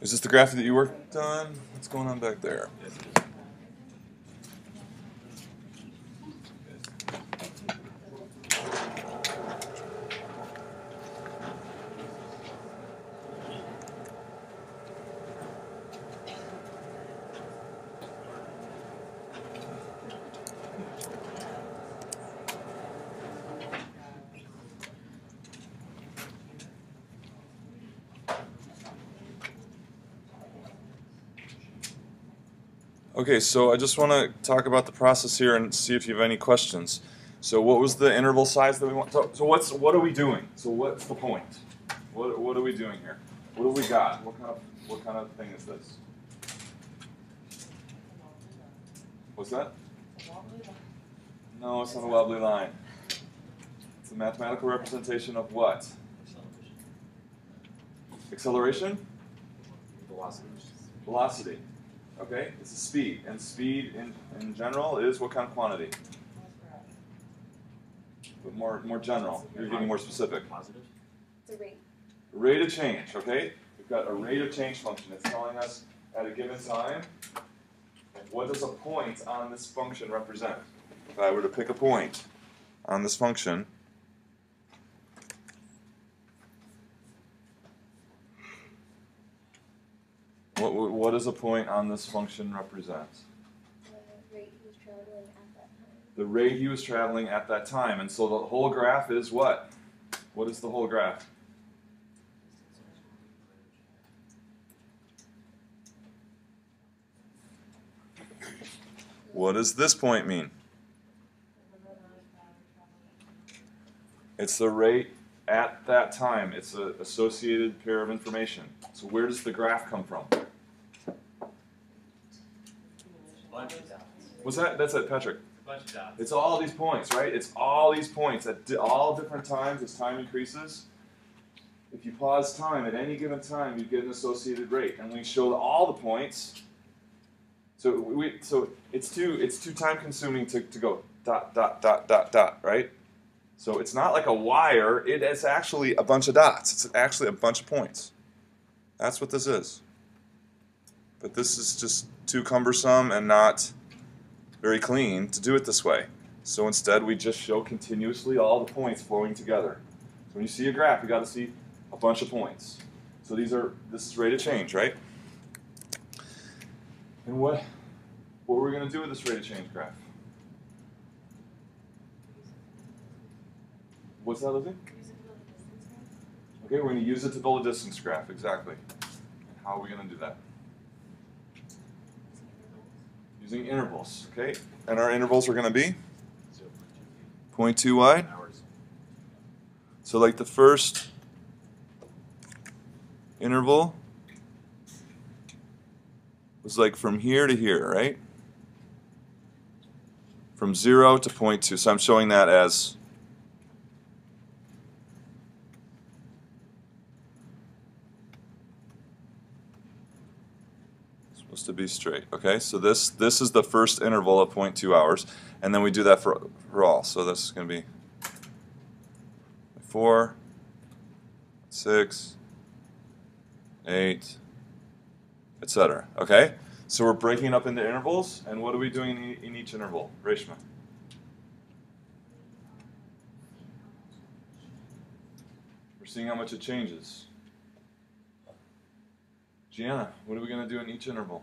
Is this the graphic that you worked on? What's going on back there? Okay, so I just want to talk about the process here and see if you have any questions. So, what was the interval size that we want? So, so what's what are we doing? So, what's the point? What, what are we doing here? What do we got? What kind of what kind of thing is this? What's that? No, it's not a wobbly line. It's a mathematical representation of what? Acceleration? Velocity. Velocity. Okay, it's a speed, and speed in, in general is what kind of quantity? But more more general. You're getting more specific. Positive. It's a rate. Rate of change. Okay, we've got a rate of change function. It's telling us at a given time what does a point on this function represent. If I were to pick a point on this function, what what does a point on this function represent? The rate he was traveling at that time. the rate he was traveling at that time. And so the whole graph is what? What is the whole graph? What does this point mean? It's the rate at that time. It's an associated pair of information. So where does the graph come from? Bunch of dots. What's that? That's it, Patrick. Bunch of dots. It's all these points, right? It's all these points at di- all different times as time increases. If you pause time at any given time, you get an associated rate, and we show all the points. So we so it's too it's too time consuming to, to go dot dot dot dot dot, right? So it's not like a wire. It is actually a bunch of dots. It's actually a bunch of points. That's what this is. But this is just too cumbersome and not very clean to do it this way. So instead, we just show continuously all the points flowing together. So when you see a graph, you got to see a bunch of points. So these are this is rate of change, right? And what what we're going to do with this rate of change graph? What's that, Lizzie? Okay, we're going to use it to build a distance graph, exactly. And how are we going to do that? Intervals, okay? And our intervals are going to be Zero point 0.2 two wide. So like the first interval was like from here to here, right? From 0 to 0.2. So I'm showing that as supposed to be straight. Okay? So this this is the first interval of 0.2 hours and then we do that for for all. So this is going to be four, six, eight, etc. Okay? So we're breaking up into intervals, and what are we doing in, in each interval? Reshma. We're seeing how much it changes. Gianna, what are we going to do in each interval?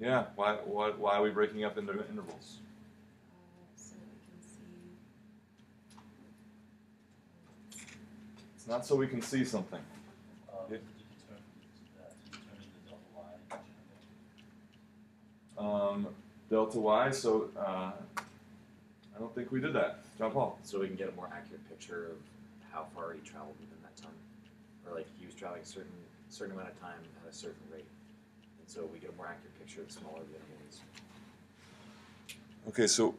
Yeah, why, why, why are we breaking up into intervals? So we can see. It's not so we can see something. Um, Yeah. did you determine, uh, did you determine delta y? Um, delta y, so uh, I don't think we did that. John Paul. So we can get a more accurate picture of how far he traveled within that time. Or like he was traveling a certain certain amount of time at a certain rate. And so we get a more accurate picture of the smaller the interval is. Okay, so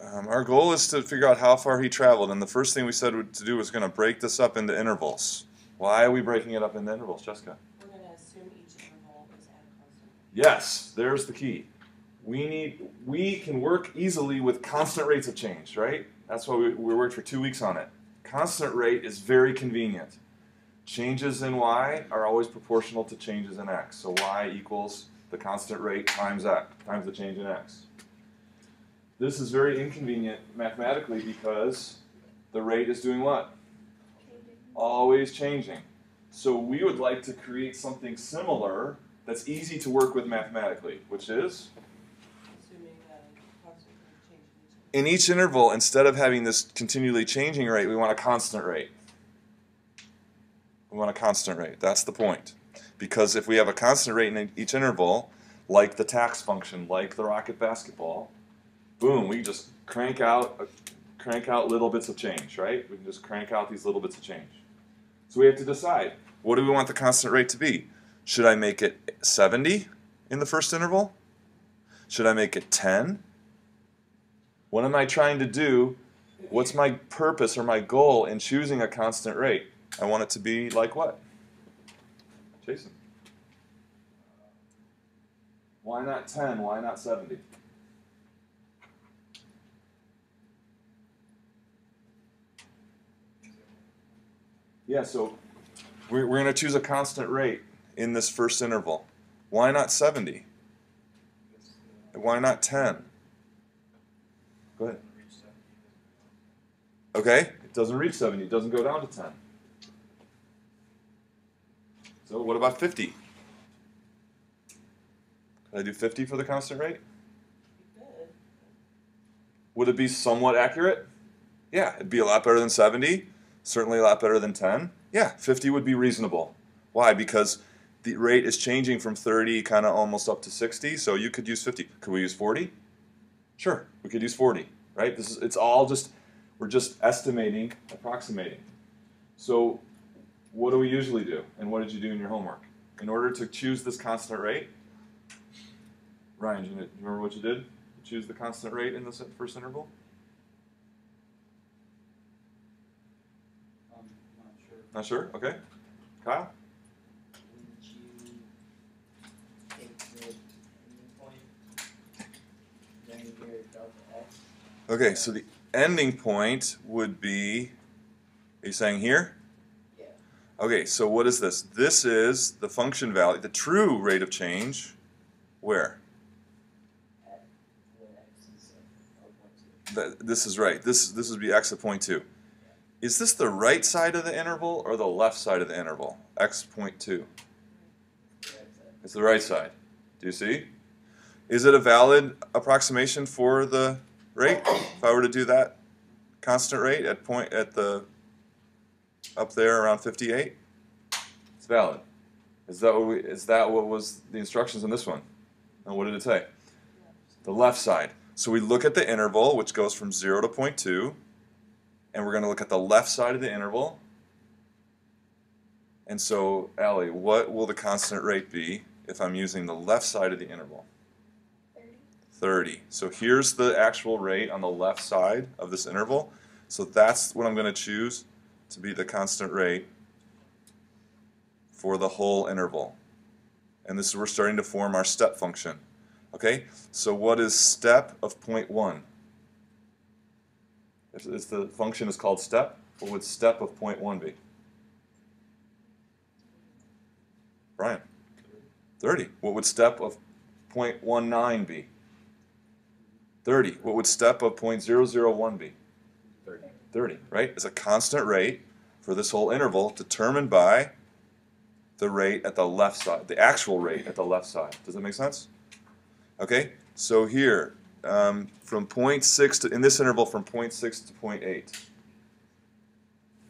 um, our goal is to figure out how far he traveled, and the first thing we said to do was going to break this up into intervals. Why are we breaking it up into intervals, Jessica? We're gonna assume each interval is at a constant. Yes, there's the key. we need we can work easily with constant rates of change, right? That's why we, we worked for two weeks on it. Constant rate is very convenient. Changes in y are always proportional to changes in x. So y equals the constant rate times x times the change in x. This is very inconvenient mathematically because the rate is doing what? Always changing. So we would like to create something similar that's easy to work with mathematically, which is in each interval, instead of having this continually changing rate, we want a constant rate. We want a constant rate. That's the point. Because if we have a constant rate in each interval, like the tax function, like the rocket basketball, boom, we just crank out uh, crank out little bits of change, right? We can just crank out these little bits of change. So we have to decide, what do we want the constant rate to be? Should I make it 70 in the first interval? Should I make it 10? What am I trying to do? What's my purpose or my goal in choosing a constant rate? I want it to be like what? Jason. Why not 10? Why not 70? Yeah, so we're, we're going to choose a constant rate in this first interval. Why not 70? Why not 10? Go ahead. Okay, it doesn't reach 70, it doesn't go down to 10. So what about 50? Can I do 50 for the constant rate? Would it be somewhat accurate? Yeah, it'd be a lot better than 70, certainly a lot better than 10. Yeah, 50 would be reasonable. Why? Because the rate is changing from 30 kind of almost up to 60, so you could use 50. Could we use 40? Sure, we could use 40, right? This is it's all just we're just estimating, approximating. So what do we usually do? And what did you do in your homework? In order to choose this constant rate, Ryan, do you, remember what you did? Choose the constant rate in the first interval? I'm not sure. Not sure? Okay. Kyle? Wouldn't you take the ending then your delta x? Okay, so the ending point would be, are you saying here? Okay, so what is this? This is the function value, the true rate of change, where? This is right. This this would be x point two. Is this the right side of the interval or the left side of the interval? X point two. Yeah. It's the right side. Do you see? Is it a valid approximation for the rate? If I were to do that constant rate at point at the up there around 58, it's valid. Is that what we, is that what was the instructions in this one? And what did it say? The left side. So we look at the interval, which goes from 0 to 0.2, and we're going to look at the left side of the interval. And so, Allie, what will the constant rate be if I'm using the left side of the interval? 30. 30. So here's the actual rate on the left side of this interval. So that's what I'm going to choose to be the constant rate for the whole interval. And this is we're starting to form our step function. Okay? So what is step of point 1? If, if the function is called step, what would step of point 1 be? Brian? 30. What would step of 0.19 be? 30. What would step of 0.001 be? 30. 30, right? It's a constant rate for this whole interval determined by the rate at the left side, the actual rate at the left side. Does that make sense? Okay, so here, um, from 0.6 to, in this interval from 0.6 to 0.8.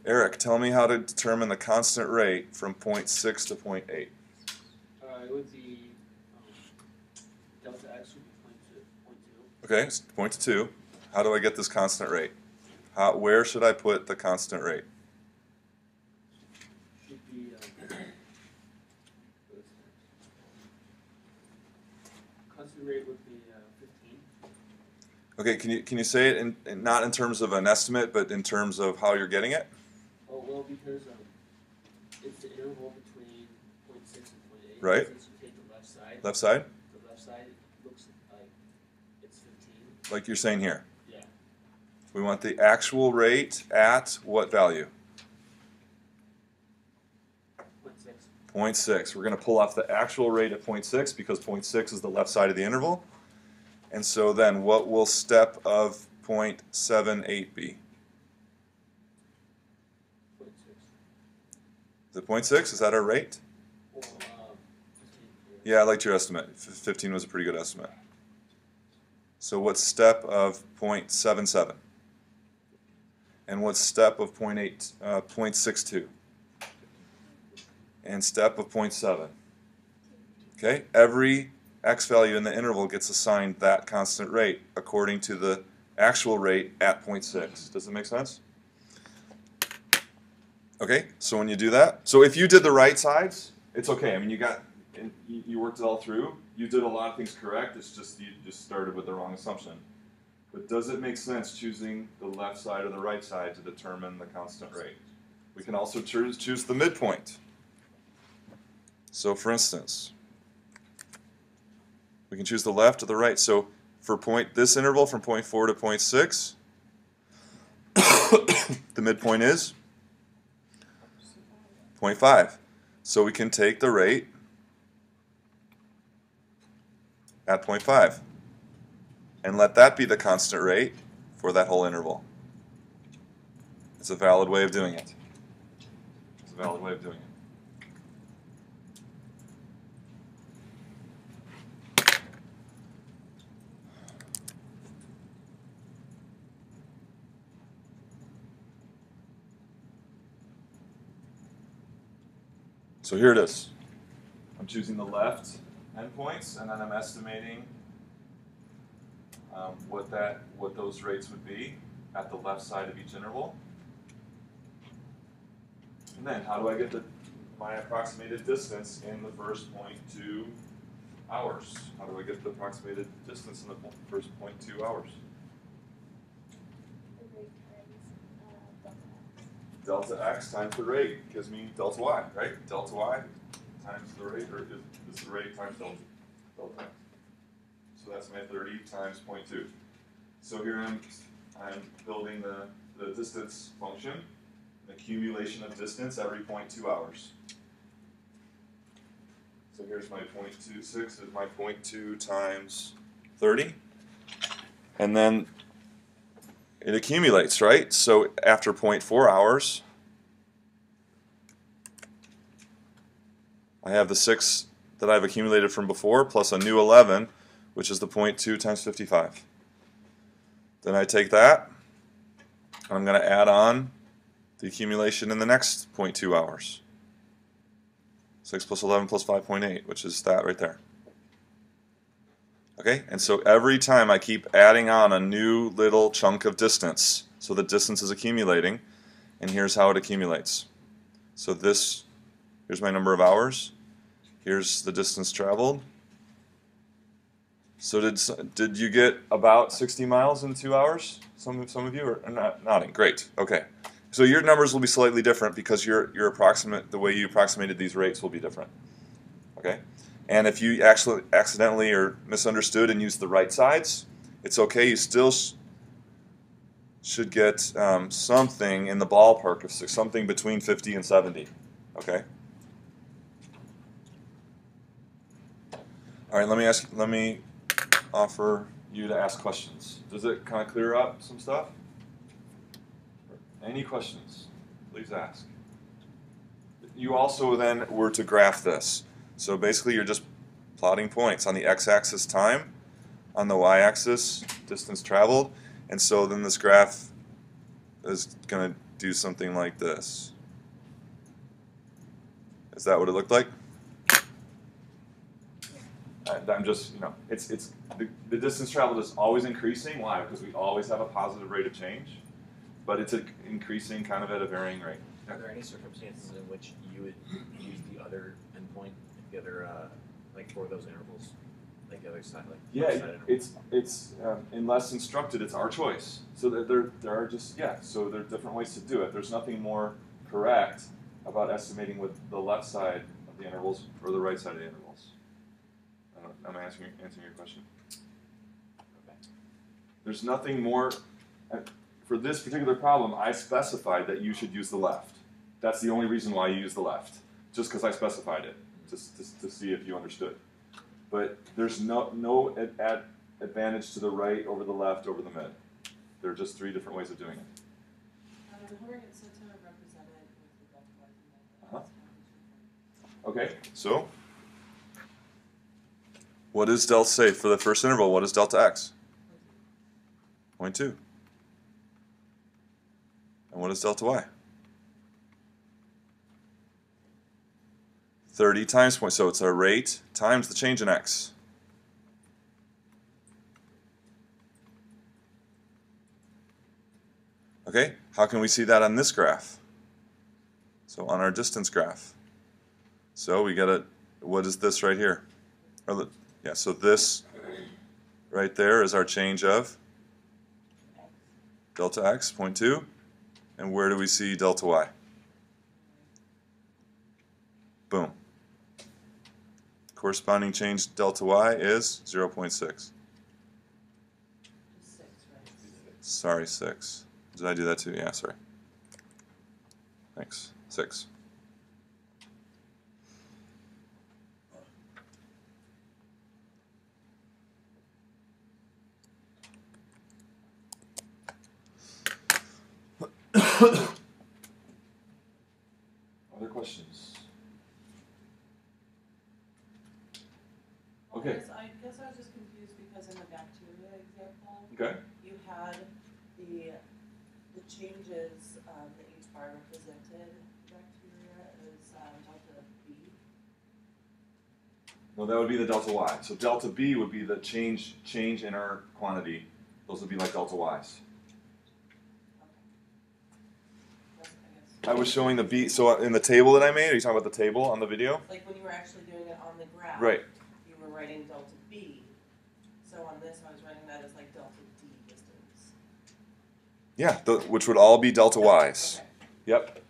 Eric, tell me how to determine the constant rate from 0.6 to 0.8. Uh, it would be, um, delta x would be point two, point two. Okay, s- point to 2. How do I get this constant rate? How, where should I put the constant rate? Should be, constant rate would be, uh, fifteen. Okay, can you can you say it in, in not in terms of an estimate, but in terms of how you're getting it? Oh, well, because, um, it's the interval between point six and point eight. Right. Since you take the left side, Left side. the left side looks like like you're saying here. We want the actual rate at what value? Point six. 0.6. We're going to pull off the actual rate at 0.6 because 0.6 is the left side of the interval. And so then what will step of 0.78 be? Point six. The 0.6, is that our rate? Um. Yeah, I liked your estimate. F- 15 was a pretty good estimate. So what's step of 0.77? And what's step of 0.8, uh, 0.62? And step of 0.7. Okay, every x value in the interval gets assigned that constant rate according to the actual rate at 0.6. Does it make sense? Okay, so when you do that, so if you did the right sides, it's okay. I mean, you got, you worked it all through. You did a lot of things correct. It's just you just started with the wrong assumption. But does it make sense choosing the left side or the right side to determine the constant rate? We can also choose choose the midpoint. So, for instance, we can choose the left or the right. So, for point this interval from point four to point six, the midpoint is 0.5. So we can take the rate at 0.5 and let that be the constant rate for that whole interval. It's a valid way of doing it. It's a valid way of doing it. So here it is. I'm choosing the left endpoints, and then I'm estimating um, what that what those rates would be at the left side of each interval. And then how do I get the my approximated distance in the first 0.2 hours? How do I get the approximated distance in the first 0.2 hours? The rate times, uh, delta x. Delta x times the rate gives me delta y, right? Delta y times the rate, or is, is the rate times delta, delta x. So that's my 30 times 0.2. So here I'm, I'm building the, the distance function, an accumulation of distance every 0.2 hours. So here's my 0.26 is my 0.2 times 30. And then it accumulates, right? So after 0.4 hours, I have the 6 that I've accumulated from before plus a new 11, which is the 0.2 times 55. Then I take that, and I'm going to add on the accumulation in the next 0.2 hours. 6 plus 11 plus 5.8, which is that right there. Okay, and so every time I keep adding on a new little chunk of distance, so the distance is accumulating, and here's how it accumulates. So this, here's my number of hours, here's the distance traveled. So did did you get about 60 miles in two hours? Some some of you are not nodding. Great. Okay. So your numbers will be slightly different because your your approximate the way you approximated these rates will be different. Okay. And if you actually accidentally or misunderstood and used the right sides, it's okay. You still sh- should get um, something in the ballpark of six, something between 50 and 70. Okay. All right. Let me ask. Let me offer you to ask questions. Does it kind of clear up some stuff? Any questions? Please ask. You also then were to graph this. So basically, you're just plotting points on the x-axis time, on the y-axis distance traveled, and so then this graph is going to do something like this. Is that what it looked like? I- I'm just, you know, it's it's the, the distance traveled is always increasing. Why? Because we always have a positive rate of change, but it's a, increasing kind of at a varying rate. Are there any circumstances in which you would use the other endpoint, the other, uh, like for those intervals, like the other side, like Yeah, side it's it's um, unless instructed, it's our choice. So there, there there are just yeah. So there are different ways to do it. There's nothing more correct about estimating with the left side of the intervals or the right side of the intervals. I don't, am I answering answering your question? Okay. There's nothing more. uh, For this particular problem, I specified that you should use the left. That's the only reason why you use the left, just because I specified it, just, just to see if you understood. But there's no no ad, ad, advantage to the right over the left over the mid. There are just three different ways of doing it. Um, however, it's so to represent it with the delta y and delta Uh-huh. x. Okay, so what does delta say for the first interval? What is delta x? Point two. And what is delta y? 30 times point. So it's our rate times the change in x. Okay, how can we see that on this graph? So on our distance graph. So we got a, what is this right here? Yeah, so this right there is our change of delta x, 0.2. And where do we see delta y? Boom. Corresponding change delta y is 0.6. Just six, right? Sorry, 6. Did I do that too? Yeah, sorry. Thanks. 6. Other questions? Okay. I guess, I guess I was just confused because in the bacteria example, Okay. you had the, the changes, um, that each bar represented bacteria as, um, delta B. No, that would be the delta y. So delta b would be the change change in our quantity. Those would be like delta y's. That's, I was showing the b. So in the table that I made, are you talking about the table on the video? Like when you were actually doing it on the graph. Right. You were writing delta B, so on this I was writing that as like delta D distance. Yeah, the, which would all be delta y's. Okay. Yep.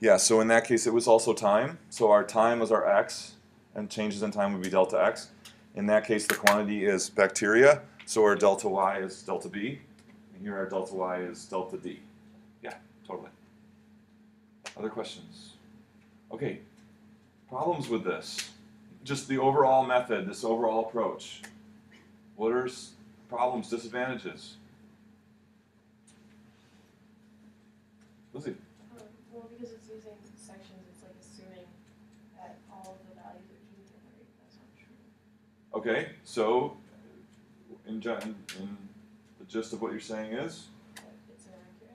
Yeah. So in that case, it was also time. So our time was our x, and changes in time would be delta x. In that case, the quantity is bacteria. So our delta y is delta b, and here our delta y is delta d. Other questions? Okay. Problems with this? Just the overall method, this overall approach. What are problems, disadvantages? Lizzie? Um, well, because it's using sections, it's like assuming that all of the values are. That's not true. Okay, so in, gen- in the gist of what you're saying is, But it's inaccurate.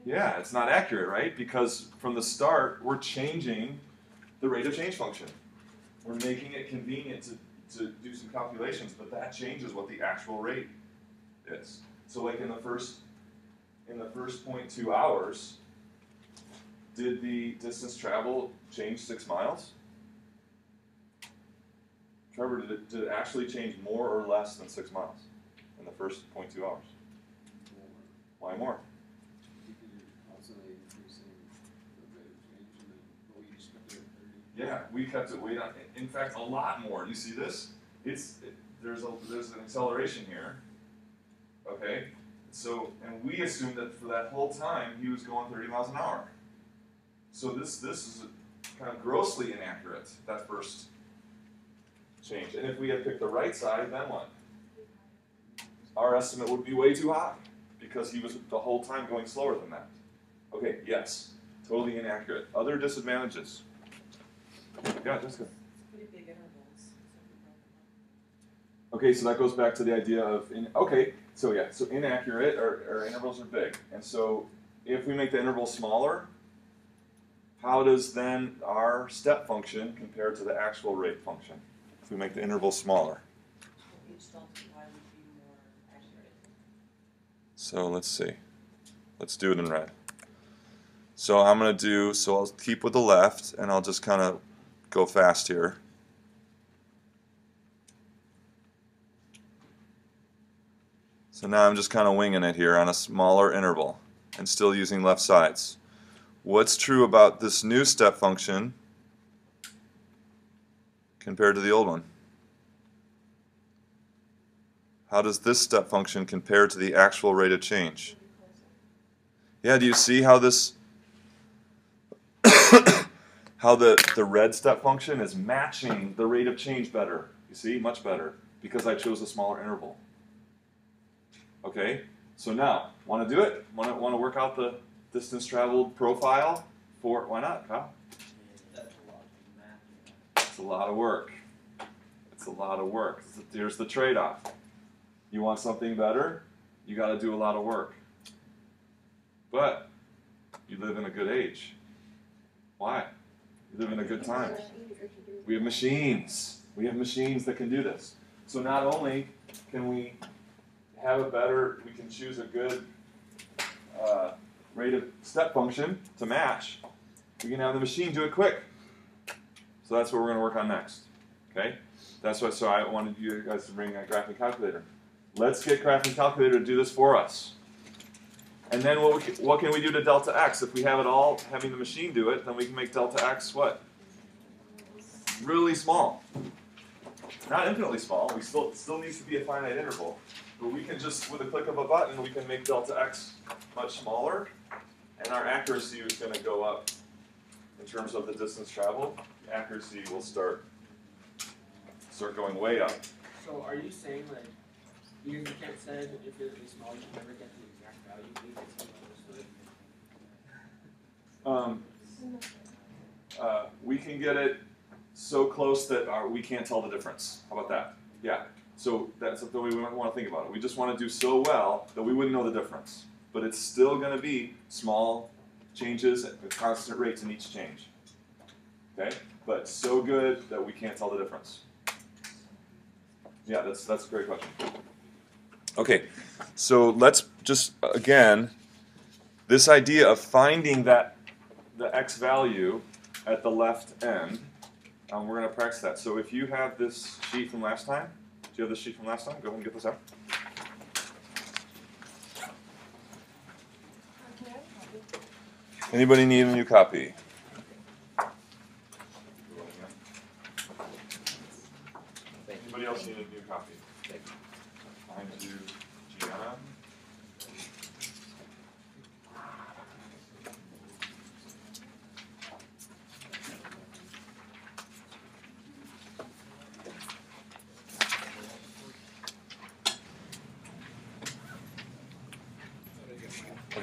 Yeah, it's not accurate, right? Because from the start, we're changing the rate of change function. We're making it convenient to, to do some calculations, but that changes what the actual rate is. So like in the first in the first 0.2 hours, did the distance traveled change six miles? Trevor, did it, did it actually change more or less than six miles in the first 0.2 hours? Why more? Because you're constantly increasing the rate of change and then, but we just kept it at thirty. Yeah, we kept it way down. In fact, a lot more. You see this? It's it, there's a there's an acceleration here. Okay, so and we assumed that for that whole time he was going 30 miles an hour. So this this is kind of grossly inaccurate. That first change. And if we had picked the right side, then what? Our estimate would be way too high because he was the whole time going slower than that. Okay, yes, totally inaccurate. Other disadvantages. Yeah, Jessica. Okay, so that goes back to the idea of in, okay, so yeah, so inaccurate or, or intervals are big, and so if we make the interval smaller, how does then our step function compare to the actual rate function? If we make the interval smaller, so let's see, let's do it in red. So I'm gonna do so I'll keep with the left, and I'll just kind of go fast here. So now I'm just kind of winging it here on a smaller interval and still using left sides. What's true about this new step function compared to the old one? how does this step function compare to the actual rate of change? Yeah, do you see how this how the, the red step function is matching the rate of change better? You see, much better, because I chose a smaller interval. Okay, so now, want to do it? Want to want to work out the distance traveled profile for why not, Kyle? It's a lot of work. It's a lot of work. Here's the trade-off. You want something better, you got to do a lot of work. But you live in a good age. Why? You live in a good time. We have machines. We have machines that can do this. So not only can we have a better, we can choose a good uh, rate of step function to match. We can have the machine do it quick. So that's what we're going to work on next. Okay? That's why. So I wanted you guys to bring a graphing calculator. Let's get graphing calculator to do this for us. And then what, we what can we do to delta x? If we have it all having the machine do it, then we can make delta x what? Really small. Not infinitely small. We still still needs to be a finite interval. But we can just, with a click of a button, we can make delta x much smaller, and our accuracy is going to go up in terms of the distance traveled. Accuracy will start start going way up. So are you saying like, you can't set it infinitely small, you can never get to? Um, uh, we can get it so close that our, we can't tell the difference. How about that? Yeah. So that's the way we want to think about it. We just want to do so well that we wouldn't know the difference. But it's still going to be small changes at constant rates in each change. Okay? But so good that we can't tell the difference. Yeah, that's that's a great question. Okay, so let's just again this idea of finding that the x value at the left end, um, we're going to practice that. So if you have this sheet from last time, do you have this sheet from last time? Go ahead and get this out. Anybody need a new copy? Anybody else need a new copy? Thank you. Mine to Gian.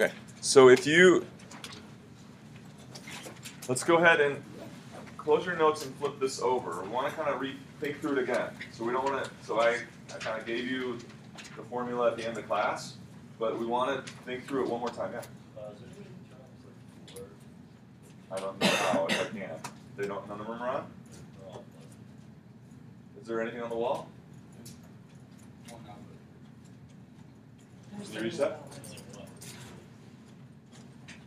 Okay, so if you, let's go ahead and close your notes and flip this over. We want to kind of re think through it again. So we don't want to. So I, I kind of gave you the formula at the end of class, but we want to think through it one more time. Yeah. Is there any terms like for, I don't know how if I can. They don't. None of them are on. Is there anything on the wall? One number. Can you reach that? only one.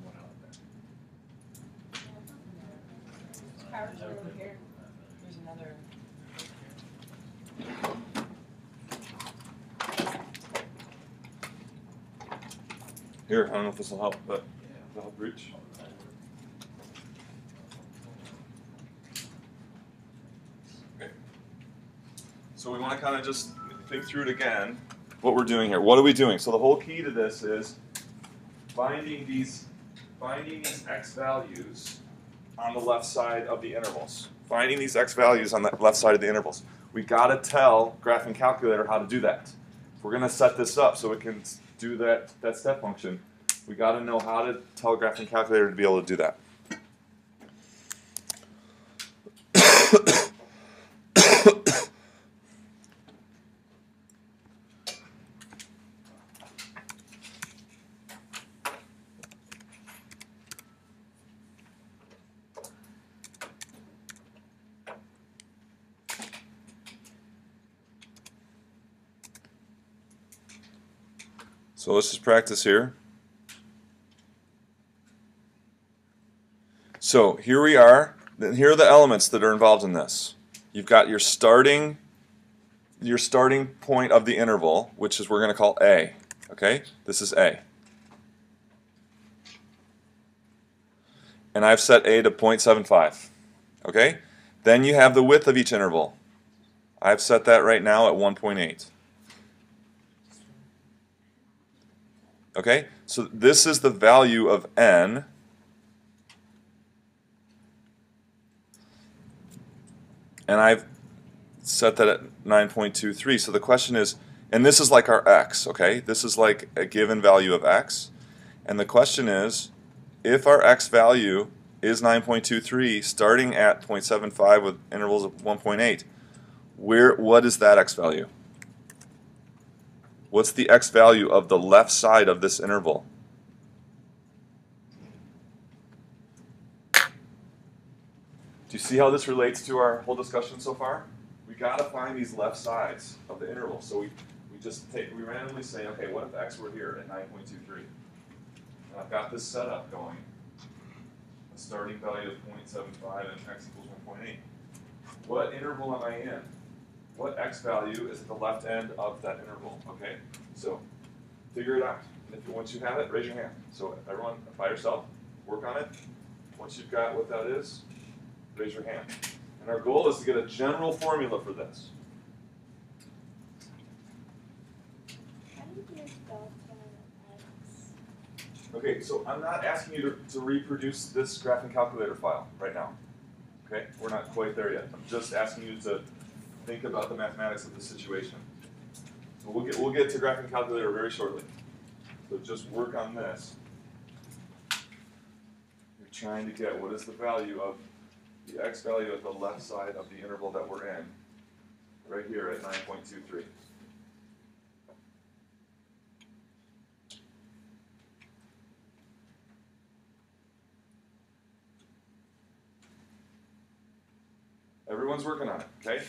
One there. Power's over here. Here, I don't know if this will help, but will help reach. Okay. So we want to kind of just think through it again. What we're doing here. What are we doing? So the whole key to this is finding these finding these x values on the left side of the intervals. Finding these x values on the left side of the intervals. We got to tell graphing calculator how to do that. We're going to set this up so it can do that that step function, we got to know how to telegraph graphing calculator to be able to do that. So let's just practice here. So here we are. Then Here are the elements that are involved in this. You've got your starting your starting point of the interval, which is we're going to call A. Okay? This is A. And I've set A to 0.75. Okay? Then you have the width of each interval. I've set that right now at 1.8. Okay, so this is the value of n. And I've set that at 9.23. So the question is, and this is like our x, okay? This is like a given value of x. And the question is, if our x value is 9.23, starting at 0.75 with intervals of 1.8, where what is that x value? What's the x value of the left side of this interval? Do you see how this relates to our whole discussion so far? We gotta find these left sides of the interval. So we, we just take we randomly say, okay, what if x were here at 9.23? And I've got this setup going. A starting value of 0.75 and x equals 1.8. What interval am I in? What x value is at the left end of that interval? Okay, so figure it out. And if once you have it, raise your hand. So everyone by yourself, work on it. Once you've got what that is, raise your hand. And our goal is to get a general formula for this. How do you use delta x? Okay, so I'm not asking you to, to reproduce this graphing calculator file right now. Okay, we're not quite there yet. I'm just asking you to think about the mathematics of the situation. We'll get we'll get to graphing calculator very shortly. So just work on this. You're trying to get what is the value of the x value at the left side of the interval that we're in, right here at 9.23. Everyone's working on it, okay?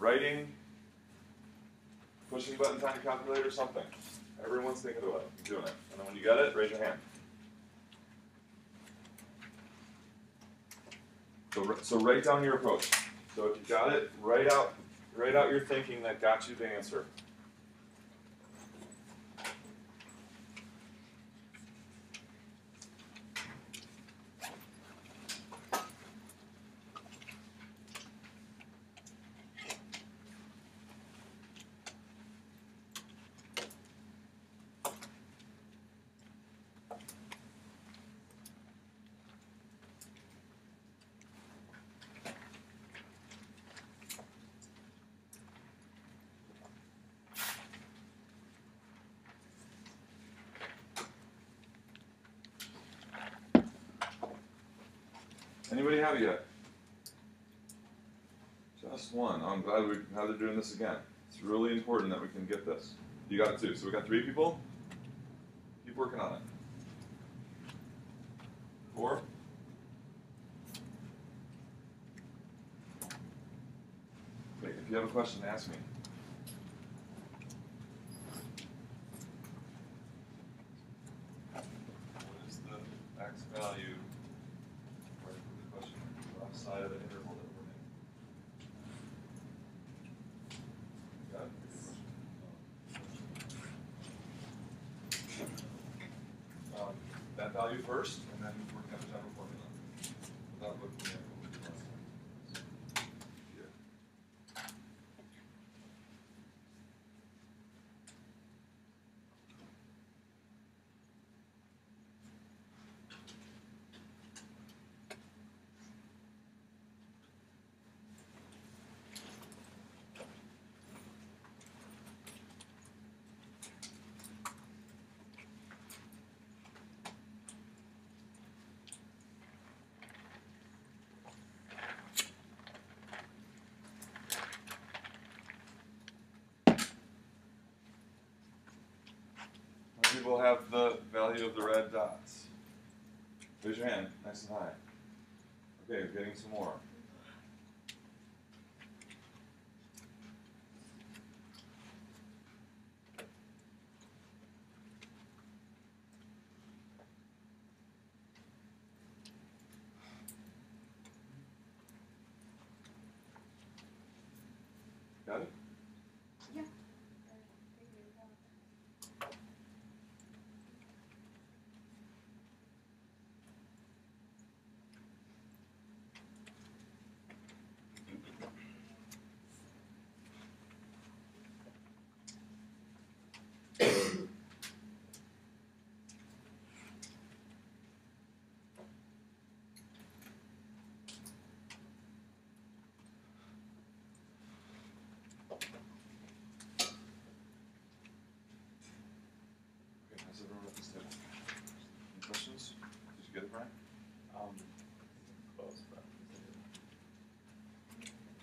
Writing, pushing buttons on your calculator, or something. Everyone's thinking about it, doing it. And then when you get it, raise your hand. So, so write down your approach. So if you got it, write out, write out your thinking that got you the answer. Anybody have it yet? Just one. I'm glad we now they're doing this again. It's really important that we can get this. You got two. So we got three people. Keep working on it. Four. Wait, if you have a question, ask me. What is the x value? Or the question, left side of the interval that we're in. Got it? Um, that value first, and then work out the general formula. Without looking at what we did last time. Here. Many people have the value of the red dots? Raise your hand, nice and high. Okay, we're getting some more. good. Um, close, but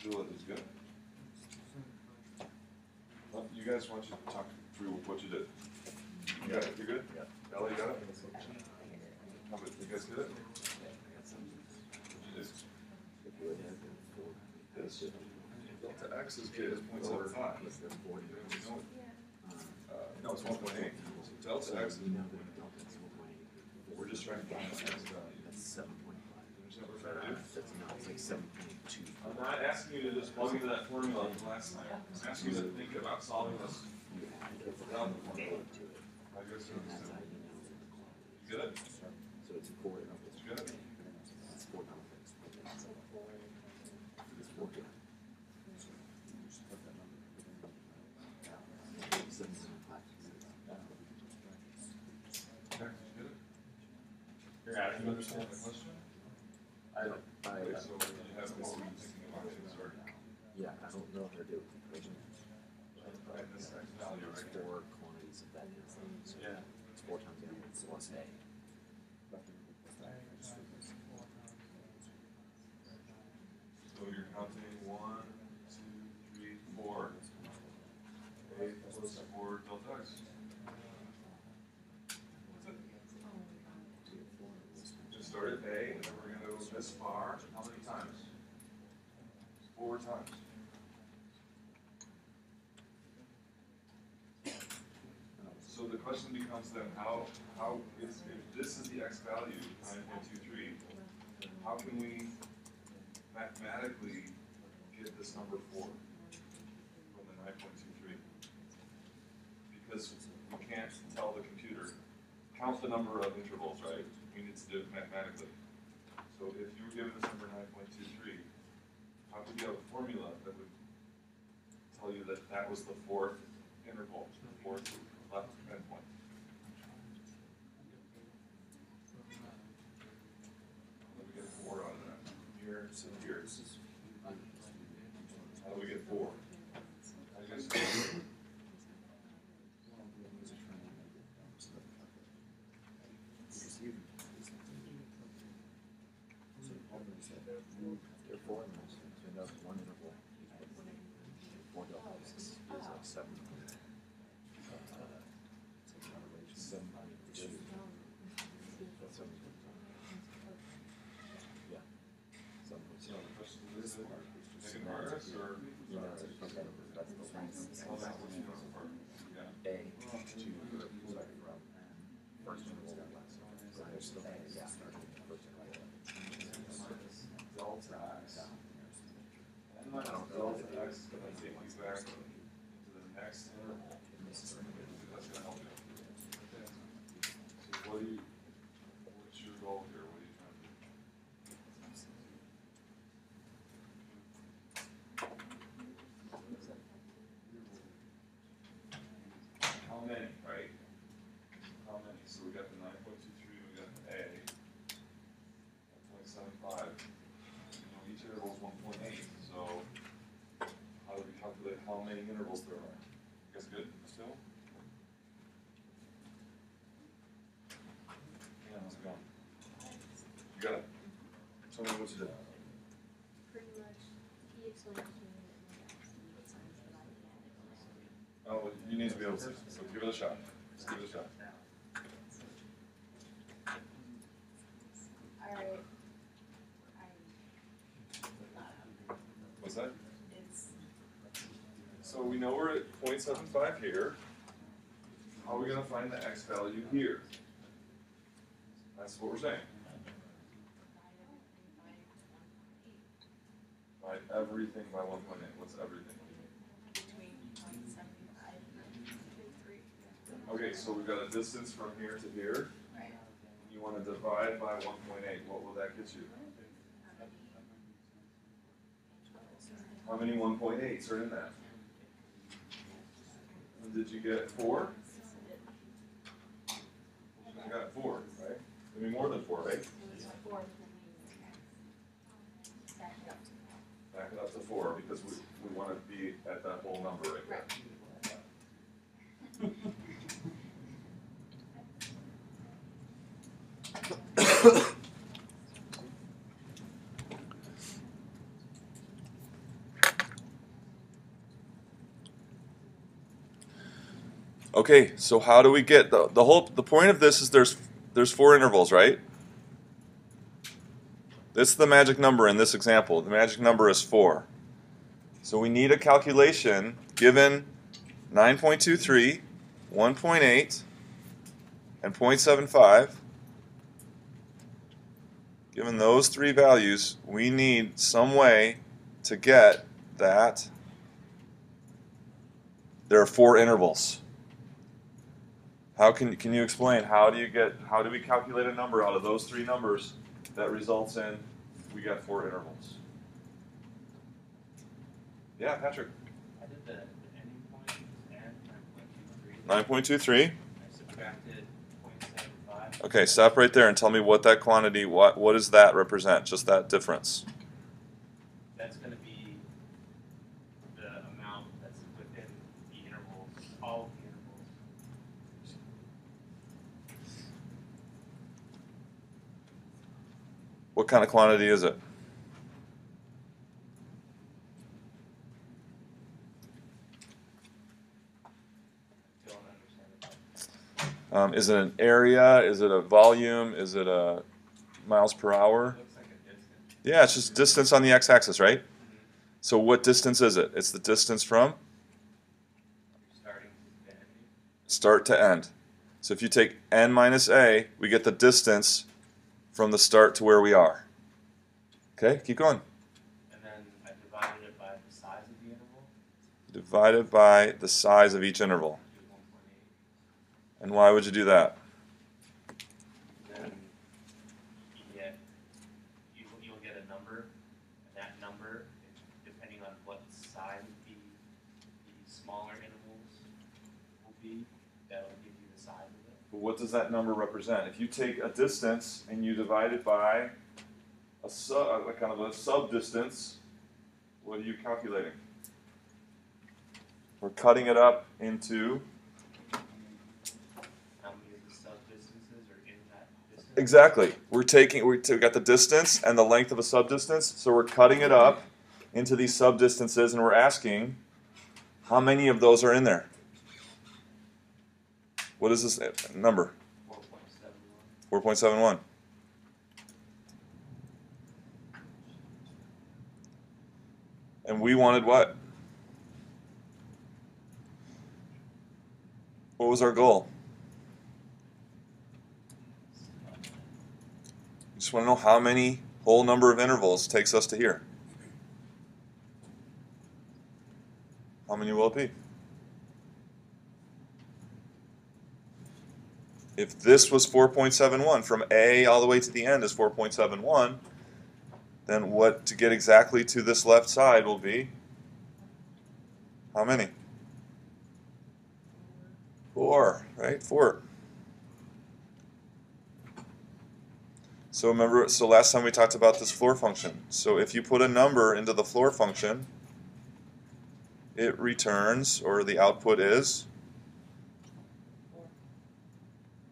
Julith is good. Well, you guys want you to talk through what you did. You got it? You good? Yeah. Ellie, you got it? How about, you guys good? it? Delta x is, good. point seven five. Uh, no, it's one point eight. Delta x is one trying to find the value. That's seven point five. You understand what we're trying to do? That's not, it's like seven point two. I'm not asking you to just plug into that formula from last time. I'm asking you to think about solving this without the formula. I guess you And understand. you get it? So it's four, it's You get it? it's four numbers. So four and It's four. Seven, seven, five, six, six. Okay, you get it? You're adding You understand the question? I, I, Okay, so you have more thinking about things, or, yeah, I don't know how to do it. with equation. and this X value There's right here. four quantities of that. So Yeah. It's four times n plus a. So you're counting one, two, three, four. A plus four delta X. That's it. Just start at A, and then we're gonna go this far, how many times? Four times. So the question becomes then, how, how is, if this is the X value, nine point two three, how we mathematically get this number four from the nine point two three? Because we can't tell the computer, count the number of intervals, right? We need to do it mathematically. So if you were given this number nine point two three, how could you have a formula that would tell you that that was the fourth interval, the fourth left endpoint? How do we get four out of that? Here, so here. How do we get four? How do you guys do it? There are four in this, so that's one interval. Four delta x is like seven. Uh, Seven point two. That's seven point five. Yeah. Seven point So two. the question is, is it making progress or? You know, it's a okay number, that's the one. Oh, that's what you know so far. Yeah. A to, sorry, from first interval to last interval. So there's still a gap starting at the first interval. Delta X. And then delta X is gonna take you back into the next interval. That's gonna help you. So what do you, what's your goal here? What are you trying to do? How many, right? How many? So we got the nine point two three, we got the A. Point seven five. You know, each interval is one point eight, so how do we calculate how many intervals there are? You guys good still? Yeah, how's it going? You got it? Tell me what you did. pretty much, he explained to me that my dad's the signs that I can. Oh, well, you need to be able to, so give it a shot. Just give it a shot. Alright. What's that? it's, So we know we're at 0.75 here. How are we gonna find the x value here? That's what we're saying. divide everything by one point eight. Divide everything by one point eight. What's everything? Between point seventy-five and two three. Okay, so we've got a distance from here to here. Right. You wanna divide by one point eight. What will that get you? How many 1.8s are in that? And Did you get four? I got four, right? I mean, more than four, right? It was four, back it up to that. Back it up to four, because we, we wanna be at that whole number right there. Okay, so how do we get the, the whole the point of this is there's there's four intervals, right? This is the magic number in this example. The magic number is 4. So we need a calculation given 9.23, 1.8, and 0.75. Given those three values, we need some way to get that there are four intervals. How can can you explain how do you get how do we calculate a number out of those three numbers that results in we got four intervals? Yeah, Patrick. I did the, ending point and Nine nine point two three. point two three. I subtracted point seven five. Okay, stop right there and tell me what that quantity what what does that represent? Just that difference. That's gonna be the amount that's within the intervals, all of the intervals. What kind of quantity is it? Um, is it an area? Is it a volume? Is it a miles per hour? Looks like a distance. Yeah, it's just distance on the x-axis, right? So what distance is it? It's the distance from starting to the start to end. So if you take n minus a, we get the distance from the start to where we are. Okay, keep going. And then I divided it by the size of the interval, Divided by the size of each interval. which is one point eight. And why would you do that? Then you get, you, you'll get a number, and that number, depending on what size the, the smaller intervals will be, that'll give you the what does that number represent? If you take a distance and you divide it by a sub, a kind of a sub distance, what are you calculating? We're cutting it up into How many of the sub-distances are in that distance? exactly. We're taking we got the distance and the length of a sub distance, so we're cutting it up into these sub distances, and we're asking how many of those are in there. What is this uh, number? Four point seven one. Four point seven one. And we wanted what? What was our goal? We just want to know how many whole number of intervals takes us to here. How many will it be? If this was 4.71, from A all the way to the end is 4.71, then what to get exactly to this left side will be how many? Four, right? Four. So remember, so last time we talked about this floor function. So if you put a number into the floor function, it returns, or the output is,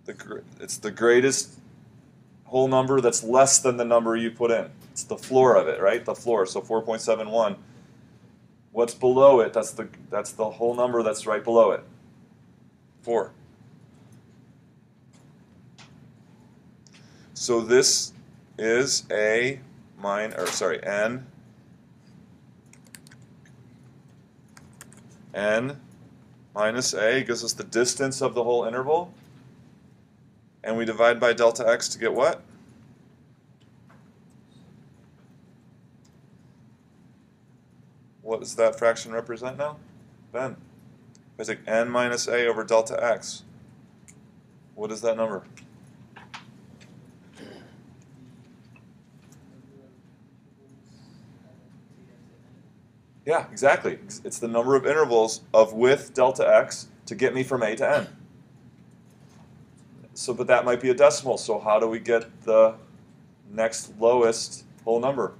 the it's the greatest whole number that's less than the number you put in. It's the floor of it, right? The floor. So 4.71. What's below it? That's the that's the whole number that's right below it. 4. So this is a mine or sorry, n n minus a gives us the distance of the whole interval. And we divide by delta x to get what? What does that fraction represent now? Ben. If I take n minus a over delta x, what is that number? Yeah, exactly. It's the number of intervals of with delta x to get me from a to n. So, but that might be a decimal. So, how do we get the next lowest whole number?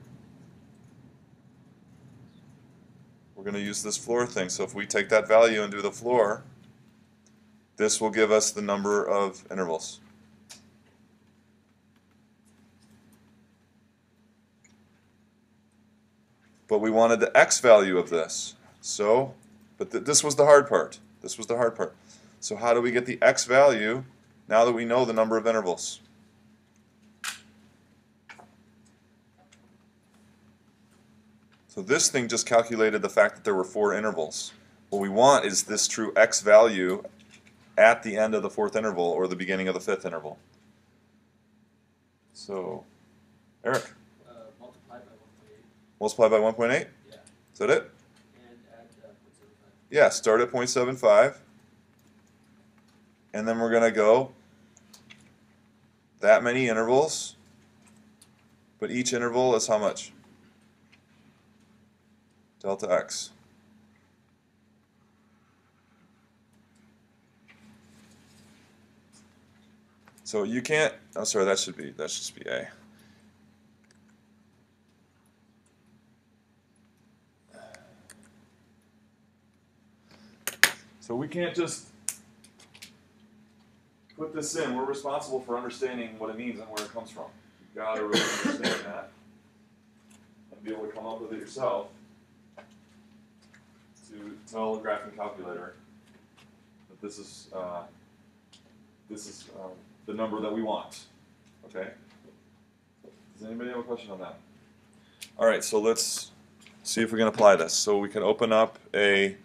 We're going to use this floor thing. So, if we take that value and do the floor, this will give us the number of intervals. But we wanted the x value of this. So, but th- this was the hard part. This was the hard part. So how do we get the x value now that we know the number of intervals? So this thing just calculated the fact that there were four intervals. What we want is this true x value at the end of the fourth interval or the beginning of the fifth interval. So, Eric, Uh, multiply by one point eight, multiply by 1.8? yeah, Is that it? and add, uh, point seven five. Yeah, start at 0.75. And then we're going to go that many intervals. But each interval is how much? Delta x. So you can't, oh sorry, that should be, that should just be A. So we can't just put this in. We're responsible for understanding what it means and where it comes from. You've got to really understand that and be able to come up with it yourself to tell a graphing calculator that this is uh, this is um, the number that we want. Okay. Does anybody have a question on that? All right. So let's see if we can apply this. So we can open up a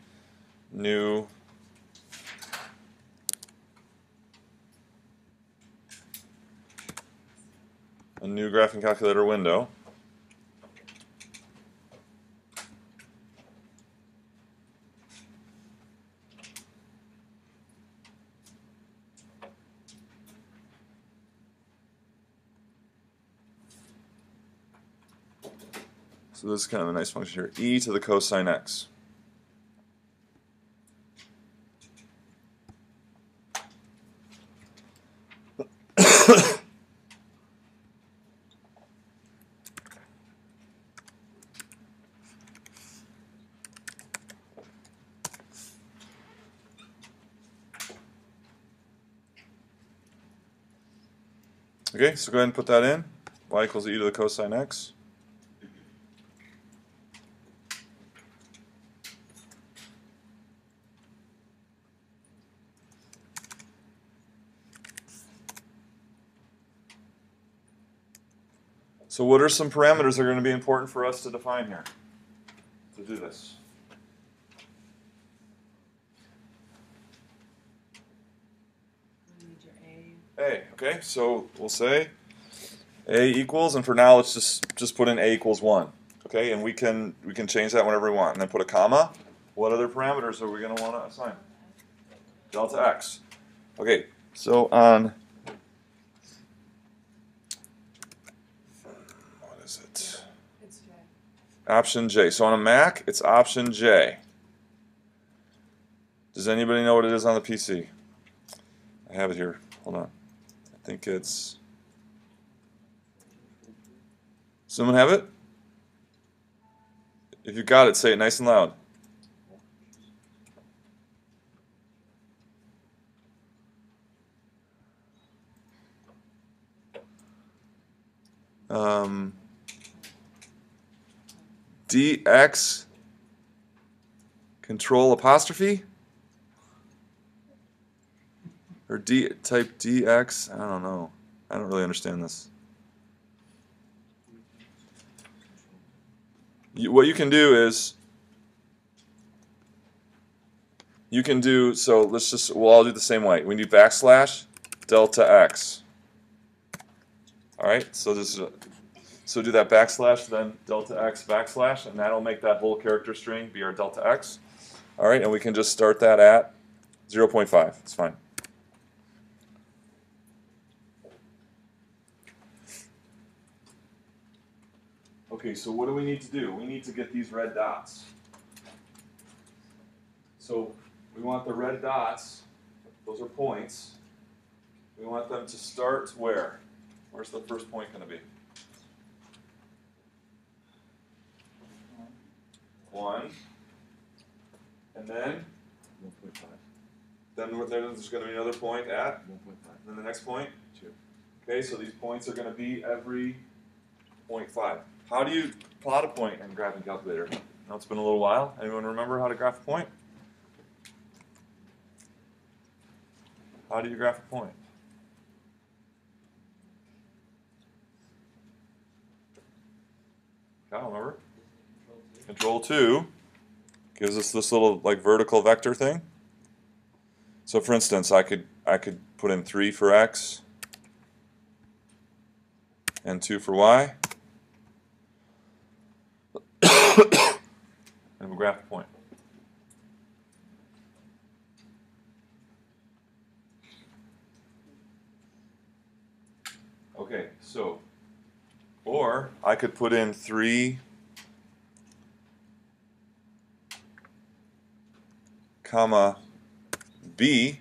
new a new graphing calculator window. So this is kind of a nice function here. e to the cosine x. Okay, so go ahead and put that in. y equals e to the cosine x. So what are some parameters that are going to be important for us to define here to do this? We need your A. A, okay, so we'll say A equals, and for now let's just just put in A equals one, okay, and we can we can change that whenever we want, and then put a comma. What other parameters are we going to want to assign? Delta x. Okay, so on what is it? It's J. Option J. So on a Mac, it's option J. Does anybody know what it is on the PC? I have it here. Hold on. I think it's. Someone have it? If you got it, say it nice and loud. Um, DX control apostrophe? Or D type DX? I don't know. I don't really understand this. You, what you can do is you can do so let's just we'll all do the same way. We do backslash delta x. Alright, so this is a, so do that backslash, then delta x backslash, and that'll make that whole character string be our delta x. Alright, and we can just start that at 0.5. It's fine. Okay, so what do we need to do? We need to get these red dots. So we want the red dots, those are points. We want them to start where? Where's the first point going to be? One. And then, One point five. then there's going to be another point at, One point five. then the next point. Two. Okay, so these points are going to be every 0.5. How do you plot a point in graphing calculator? Now it's been a little while. Anyone remember how to graph a point? How do you graph a point? Kyle, remember? Control 2 gives us this little like vertical vector thing. So for instance, I could I could put in 3 for x and 2 for y. and we'll graph point. Okay, so, or I could put in 3 comma b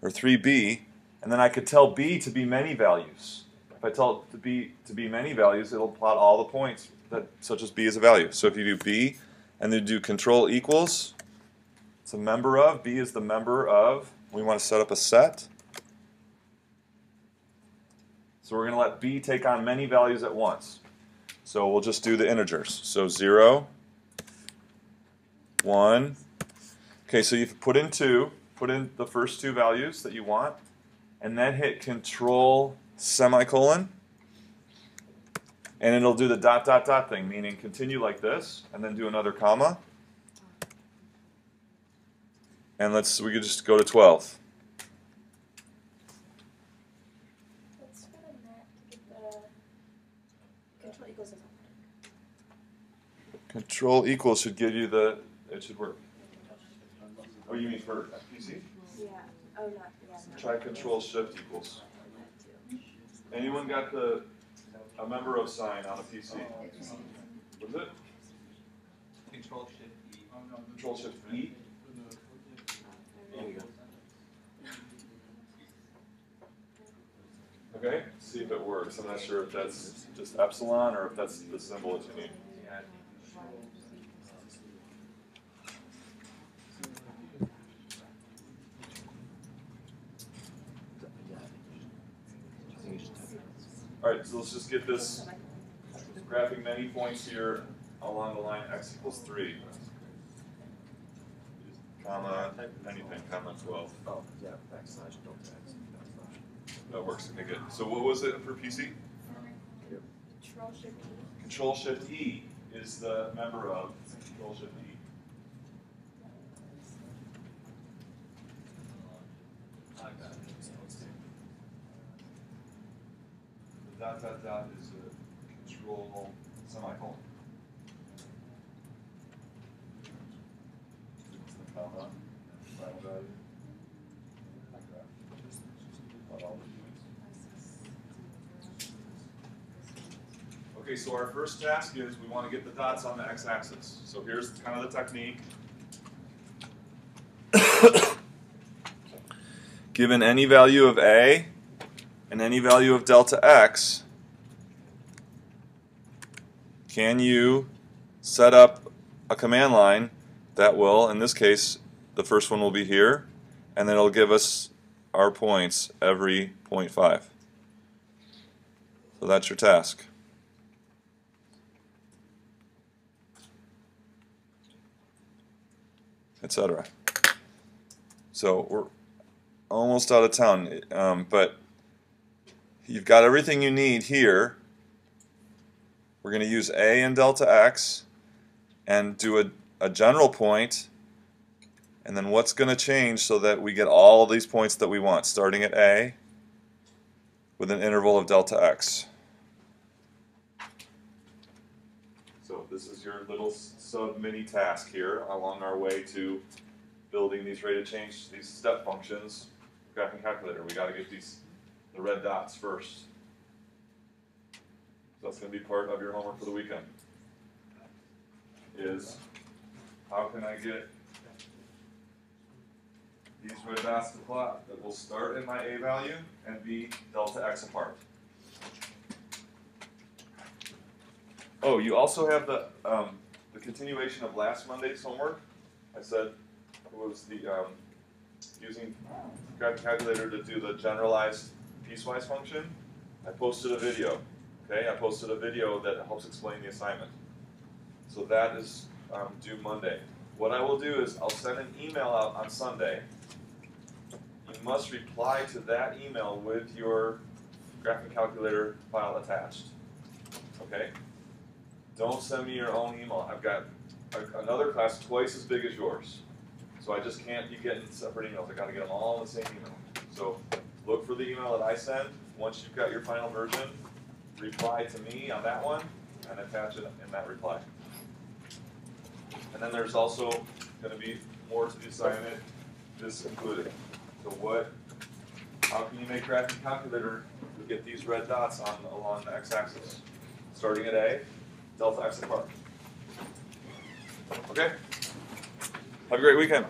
or 3b and then I could tell b to be many values. If I tell it to be to be many values, it'll plot all the points that such as b is a value. So if you do b and then do control equals, it's a member of, b is the member of, we want to set up a set. So we're going to let b take on many values at once. So we'll just do the integers. So 0, 1. Okay, so you put in 2, put in the first two values that you want, and then hit control semicolon, and it'll do the dot dot dot thing, meaning continue like this, and then do another comma. And let's we could just go to 12. Let's go to Matt to get the control equals. Control equals should give you the it should work. Oh, you mean for PC? Yeah. Oh, not yeah. Try control shift equals. Anyone got the a member of sign on a PC? Oh. Was it? Control shift E. Control shift E? There you go. Okay, see if it works. I'm not sure if that's just epsilon or if that's the symbol that you need. Yeah. Yeah, I think you should, I think you should type it. Alright, so let's just get this graphing many points here along the line x equals 3. Comma, anything, comma 12. Oh, yeah, backslash, don't backslash. That works. Okay, good. So what was it for PC? Control shift E. Control Shift E is the member of Control Shift E. The dot dot dot is a control semicolon. Okay, so our first task is we want to get the dots on the x-axis. So here's kind of the technique. Given any value of a and any value of delta x, can you set up a command line that will, in this case, the first one will be here, and then it'll give us our points every 0.5. So that's your task. etc. So we're almost out of town, um, but you've got everything you need here. We're going to use a and delta x and do a, a general point, and then what's going to change so that we get all these points that we want, starting at a with an interval of delta x. So this is your little sub mini task here along our way to building these rate of change, these step functions, graphing calculator. We got to get these the red dots first. So that's going to be part of your homework for the weekend. Is how can I get these red dots to plot that will start in my a value and be delta x apart. Oh, you also have the um, the continuation of last Monday's homework. I said it was the um, using calculator to do the generalized piecewise function. I posted a video. Okay, I posted a video that helps explain the assignment. So that is um, due Monday. What I will do is I'll send an email out on Sunday. You must reply to that email with your graphing calculator file attached. Okay? Don't send me your own email. I've got a- another class twice as big as yours. So I just can't be getting separate emails. I gotta get them all in the same email. So look for the email that I send. Once you've got your final version, reply to me on that one and attach it in that reply. And then there's also gonna be more to the assignment, this included. So what, how can you make graphing calculator to get these red dots on, along the x-axis? Starting at A, delta x apart. Okay? Have a great weekend.